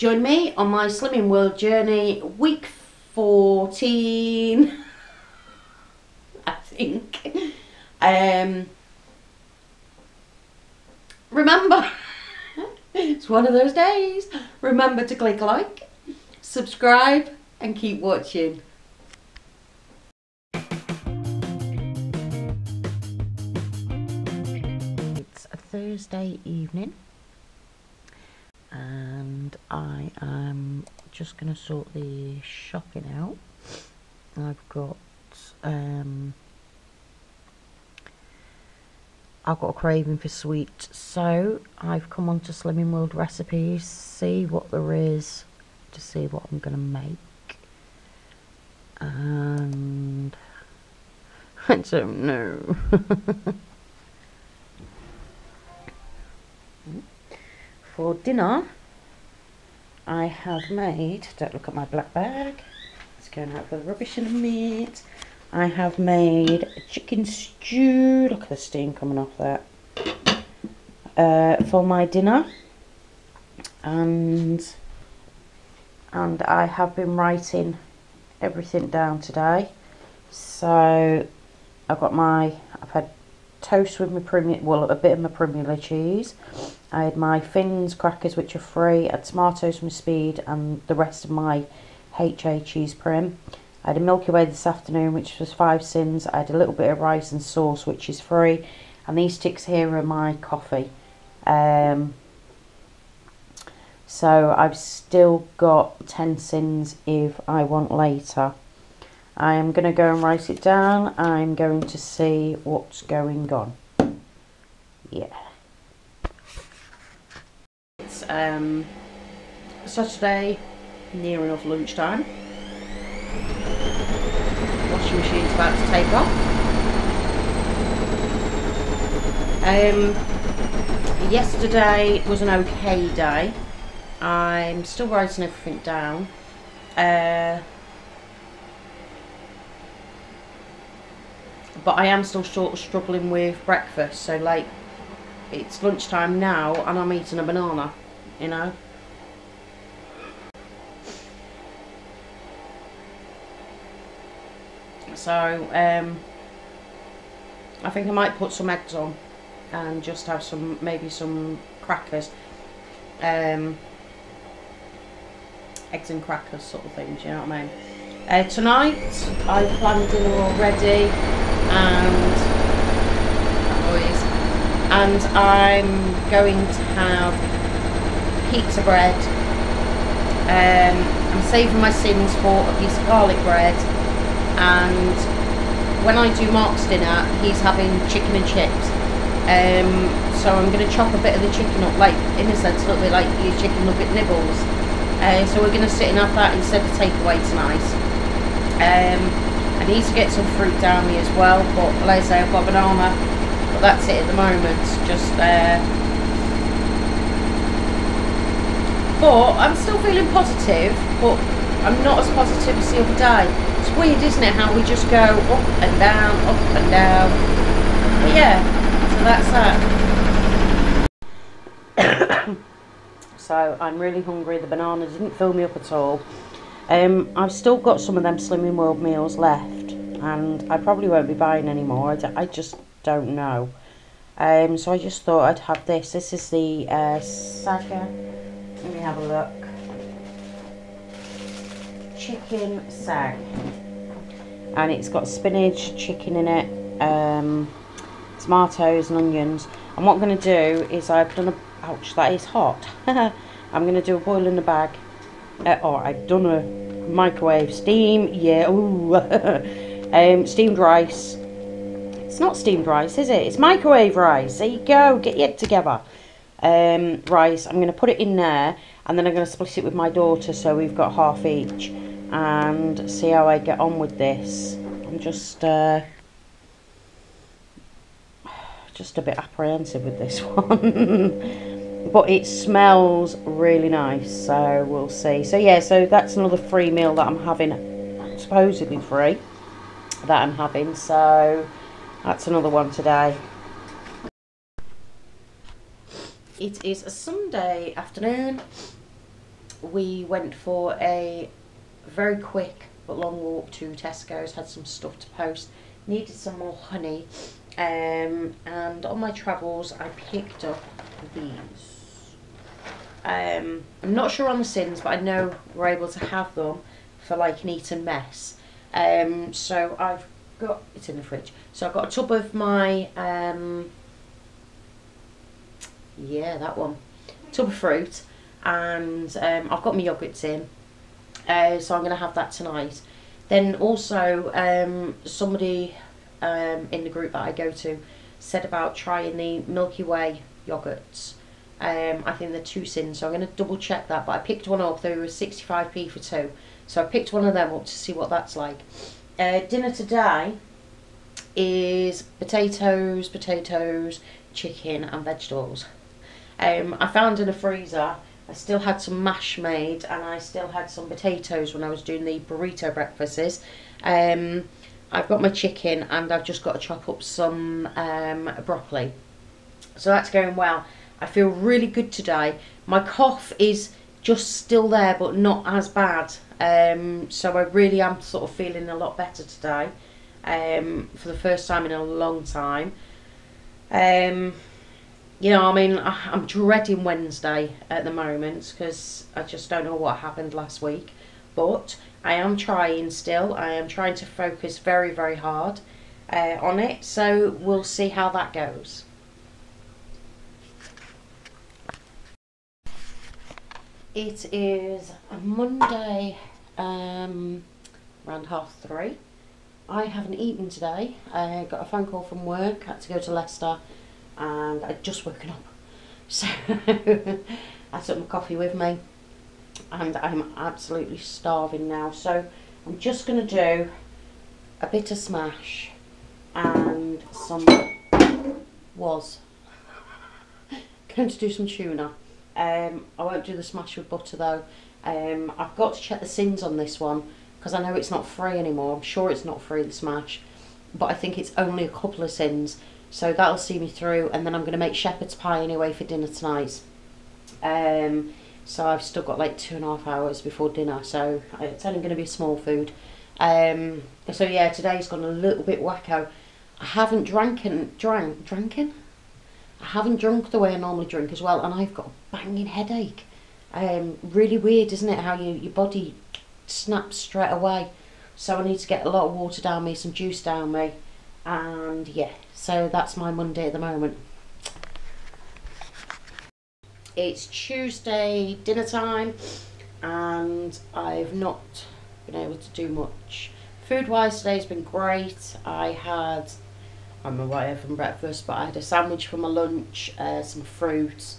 Join me on my Slimming World journey, week 14, I think. Um, remember, it's one of those days. Remember to click like, subscribe, and keep watching. It's a Thursday evening and I am just going to sort the shopping out. I've got um, I've got a craving for sweet. So I've come on to Slimming World recipes see what there is to see what I'm going to make. And I don't know. For dinner I have made, don't look at my black bag, it's going out for the rubbish in a minute. I have made chicken stew, look at the steam coming off that, uh, for my dinner. And, and I have been writing everything down today. So I've got my, I've had toast with my premier, well a bit of my Primula cheese. I had my Fins crackers which are free, I had tomatoes from Speed and the rest of my HA cheese prim. I had a Milky Way this afternoon which was five sins. I had a little bit of rice and sauce which is free. And these sticks here are my coffee. Um, so I've still got 10 sins if I want later. I am going to go and write it down. I'm going to see what's going on. Yeah. It's um, Saturday, near enough lunchtime. Washing machine's about to take off. Um, yesterday was an okay day. I'm still writing everything down. Uh, but I am still sort of struggling with breakfast. So like it's lunchtime now and I'm eating a banana you know? So um, I think I might put some eggs on and just have some maybe some crackers. Um, eggs and crackers sort of things you know what I mean? Uh, tonight I've planned dinner already and boys and I'm going to have pizza bread. Um, I'm saving my sins for a piece of garlic bread. And when I do Mark's dinner he's having chicken and chips. Um, so I'm going to chop a bit of the chicken up like in a sense a little bit like your chicken nugget nibbles. Uh, so we're going to sit and have that instead of takeaway tonight. Um, I need to get some fruit down me as well, but like I say, I've got banana, but that's it at the moment. Just uh, but I'm still feeling positive, but I'm not as positive as the other day. It's weird, isn't it? How we just go up and down, up and down. But yeah, so that's that. so I'm really hungry. The banana didn't fill me up at all. Um, I've still got some of them Slimming World meals left and I probably won't be buying any more. I, just don't know. Um, so I just thought I'd have this. This is the uh, Saga. Let me have a look. Chicken saag. And it's got spinach, chicken in it, um, tomatoes and onions. And what I'm going to do is I've done a... Ouch, that is hot. I'm going to do a boil in the bag uh, oh, I've done a microwave steam, yeah, um, steamed rice. It's not steamed rice, is it? It's microwave rice. There you go, get your together. Um, rice, I'm going to put it in there, and then I'm going to split it with my daughter, so we've got half each, and see how I get on with this. I'm just, uh, just a bit apprehensive with this one but it smells really nice so we'll see. So yeah so that's another free meal that I'm having supposedly free that I'm having. So that's another one today. It is a Sunday afternoon. We went for a very quick but long walk to Tesco's, had some stuff to post, needed some more honey, um, and on my travels I picked up these. Um, I'm not sure on the sins, but I know we're able to have them for like an Eton mess. Um, so I've got, it's in the fridge, so I've got a tub of my, um, yeah, that one, tub of fruit, and um, I've got my yogurts in, uh, so I'm going to have that tonight. Then also, um, somebody um, in the group that I go to said about trying the Milky Way yogurts. Um, I think they're two sins, so I'm going to double check that. But I picked one up, they were 65p for two. So I picked one of them up to see what that's like. Uh, dinner today is potatoes, potatoes, chicken and vegetables. Um, I found in a freezer, I still had some mash made and I still had some potatoes when I was doing the burrito breakfasts. Um, I've got my chicken and I've just got to chop up some um, broccoli. So that's going well. I feel really good today. My cough is just still there but not as bad. Um, so I really am sort of feeling a lot better today um, for the first time in a long time. Um, you know, I mean, I'm dreading Wednesday at the moment because I just don't know what happened last week. But I am trying still. I am trying to focus very, very hard uh, on it. So we'll see how that goes. It is Monday um, around half three. I haven't eaten today. I got a phone call from work, had to go to Leicester and I'd just woken up. So I took my coffee with me and I'm absolutely starving now. So I'm just going to do a bit of smash and some was going to do some tuna. Um, I won't do the smash with butter though. Um, I've got to check the sins on this one because I know it's not free anymore. I'm sure it's not free, the smash. But I think it's only a couple of sins. So that'll see me through. And then I'm going to make shepherd's pie anyway for dinner tonight. Um, so I've still got like two and a half hours before dinner. So it's only going to be small food. Um, so yeah, today's gone a little bit wacko. I haven't drank and drank, drinking? I haven't drunk the way I normally drink as well. And I've got a banging headache. Um, really weird, isn't it? How you, your body snaps straight away. So I need to get a lot of water down me, some juice down me. And yeah, so that's my Monday at the moment. It's Tuesday dinner time and I've not been able to do much. Food wise today's been great. I had, I don't know what I had for breakfast, but I had a sandwich for my lunch, uh, some fruit.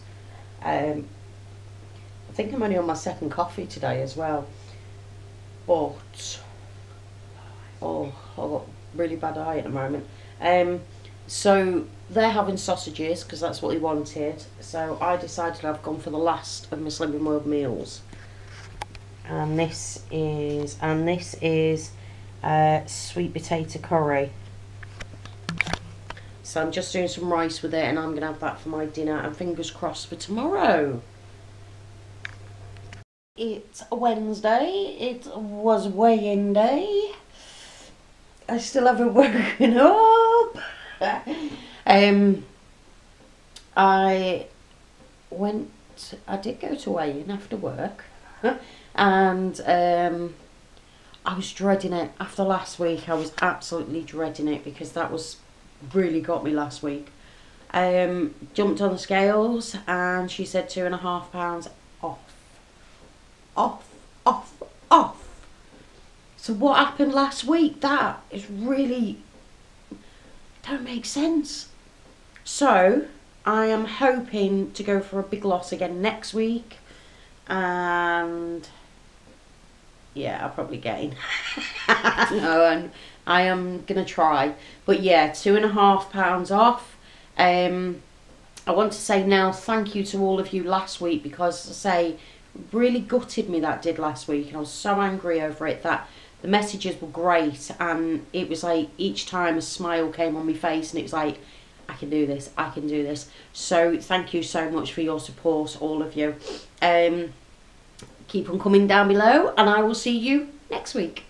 Um, I think I'm only on my second coffee today as well. But, oh, I've got really bad eye at the moment. Um, so they're having sausages because that's what he wanted. So I decided I've gone for the last of my Slimming World meals. And this is, and this is uh, sweet potato curry. So I'm just doing some rice with it and I'm going to have that for my dinner and fingers crossed for tomorrow. It's Wednesday. It was weigh-in day. I still haven't woken up. um, I went, I did go to weigh-in after work. and um, I was dreading it. After last week, I was absolutely dreading it because that was really got me last week. Um, jumped on the scales and she said two and a half pounds off off, off, off. So what happened last week? That is really don't make sense. So I am hoping to go for a big loss again next week, and yeah, I'll probably gain. no, and I am gonna try, but yeah, two and a half pounds off. Um, I want to say now thank you to all of you last week because I say really gutted me that did last week and I was so angry over it that the messages were great and it was like each time a smile came on my face and it was like I can do this I can do this so thank you so much for your support all of you um keep on coming down below and I will see you next week.